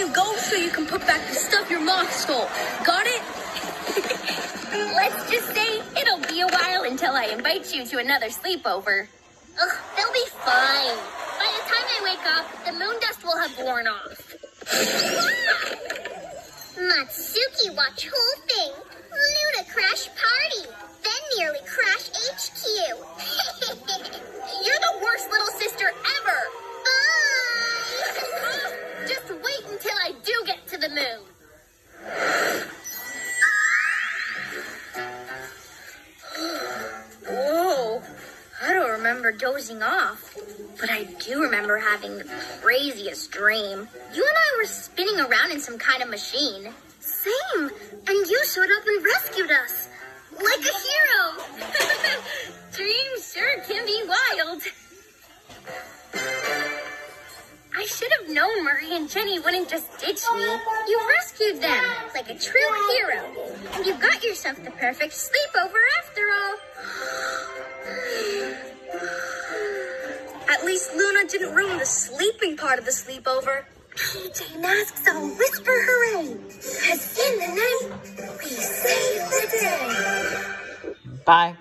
you go so you can put back the stuff your mom stole. Got it? Let's just say it'll be a while until I invite you to another sleepover. Ugh, they'll be fine. By the time I wake up, the moon dust will have worn off. Matsuki watch whole thing. Whoa. I don't remember dozing off, but I do remember having the craziest dream. You and I were spinning around in some kind of machine. Same. And you showed up and rescued us. Like a hero. Should have known Marie and Jenny wouldn't just ditch me. You rescued them like a true hero. And you got yourself the perfect sleepover after all. At least Luna didn't ruin the sleeping part of the sleepover. PJ Masks all whisper hooray. Cause in the night, we save the day. Bye.